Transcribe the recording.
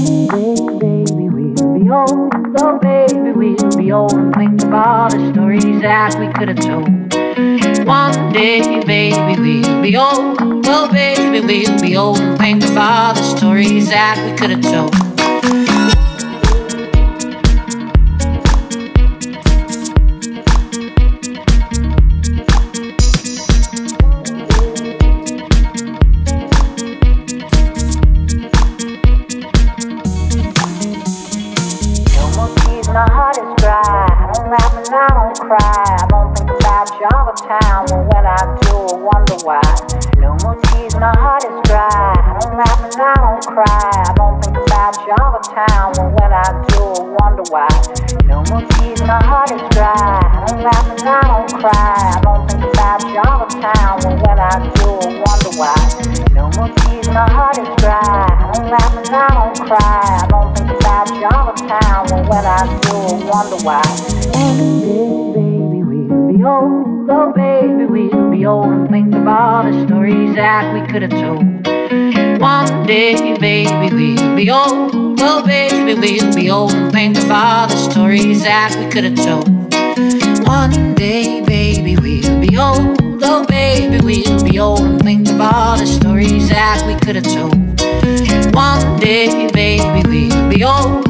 One day, baby, we'll be old. Oh, baby, we'll be old and think of all the stories that we could have told. One day, baby, we'll be old. Oh, baby, we'll be old and think of all the stories that we could have told. My heart is dry. I don't laugh and I don't cry. I don't think about you all the time. Well, when I do, I wonder why. No more tears, my heart is dry. I don't laugh and I don't cry. I don't think about you all the time. Well, when I do, I wonder why. No more tears, my heart is dry. I don't laugh and I don't cry. I don't think about you all the time. Well, when I do, I wonder why. No more tears, my heart is dry. I don't laugh and I don't cry. I don't think about you all the time. Well, when I do, I wonder why. Day, baby, we'll be old. Oh, baby, we'll be old and think of all the stories that we could have told. One day, baby, we'll be old. Oh, baby, we'll be old and think of all the stories that we could have told. One day, baby, we'll be old. Oh, baby, we'll be old and think of all the stories that we could have told. One day, baby, we'll be old.